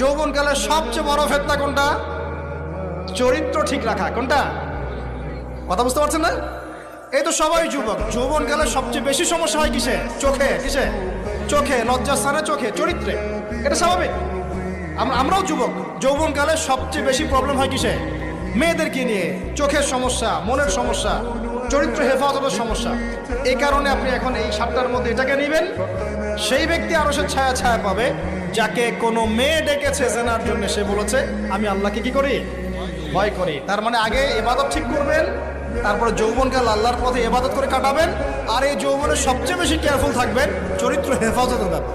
যৌবনকালের সবচেয়ে বড় ফেতনা কোনটা? চরিত্র ঠিক রাখা। কোনটা? কথা বুঝতে পারছেন না? এই তো সবাই যুবক। যৌবনকালে সবচেয়ে বেশি সমস্যা হয় কিসে? চোখে। কিসে? চোখে, লজ্জাস্থানে চোখে, চরিত্রে। এটা স্বাভাবিক। আমরাও যুবক। যৌবনকালে সবচেয়ে বেশি প্রবলেম হয় কিসে? মেয়েদেরকে নিয়ে চোখের সমস্যা, মনের সমস্যা, চরিত্র হেফাজতের সমস্যা। এই কারণে আপনি এখন এই সাতটার মধ্যে এটাকে নেবেন। সেই ব্যক্তি আরও সে ছায়া ছায়া পাবে, যাকে কোনো মেয়ে ডেকেছে জেনার জন্য। সে বলেছে, আমি আল্লাহকে কি করি? ভয় করি। তার মানে আগে এবাদত ঠিক করবেন, তারপরে যৌবনকাল আল্লাহর পথে এবাদত করে কাটাবেন, আর এই যৌবনের সবচেয়ে বেশি কেয়ারফুল থাকবেন, চরিত্র হেফাজতের ব্যাপার।